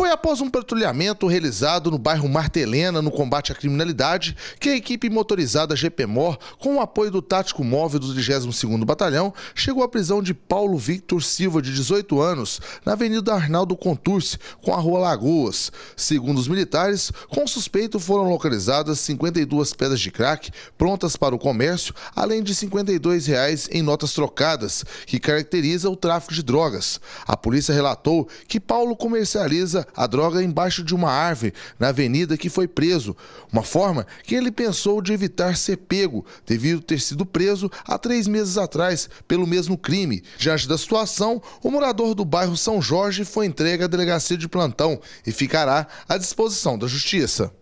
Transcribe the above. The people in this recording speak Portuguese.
Foi após um patrulhamento realizado no bairro Martelena, no combate à criminalidade, que a equipe motorizada GPMOR, com o apoio do Tático Móvel do 32º Batalhão, chegou à prisão de Paulo Victor Silva, de 18 anos, na Avenida Arnaldo Contursi, com a Rua Lagoas. Segundo os militares, com o suspeito foram localizadas 52 pedras de crack prontas para o comércio, além de 52 reais em notas trocadas, que caracteriza o tráfico de drogas. A polícia relatou que Paulo comercializa a droga embaixo de uma árvore na avenida que foi preso, uma forma que ele pensou de evitar ser pego, devido ter sido preso há três meses atrás pelo mesmo crime. Diante da situação, o morador do bairro São Jorge foi entregue à delegacia de plantão e ficará à disposição da justiça.